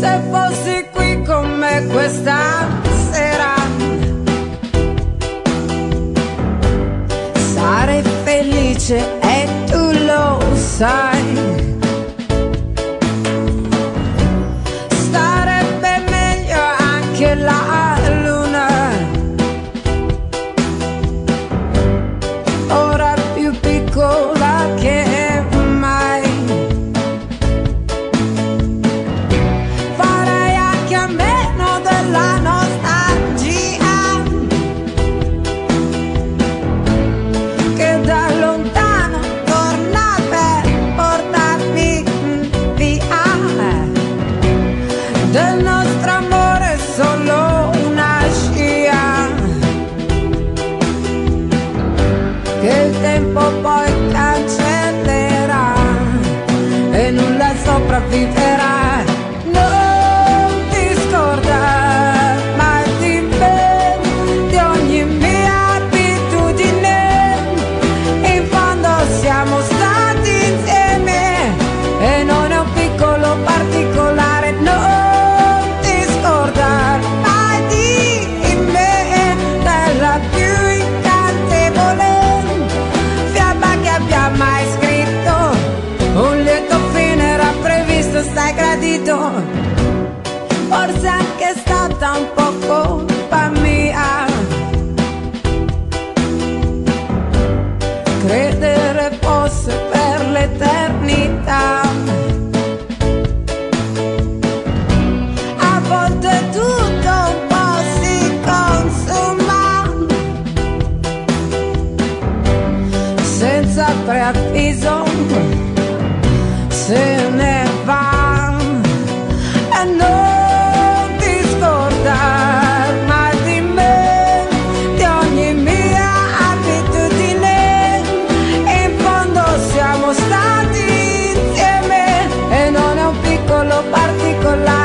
Se fossi qui con me questa sera, sarei felice e tu lo sai. Starebbe meglio anche la Del nostro amore solo una scia che il tempo poi cancellerà e nulla sopravviverà. Stata un po' colpa mia. Credere fosse per l'eternità. A volte tutto un po' senza preavviso, senza lo particular.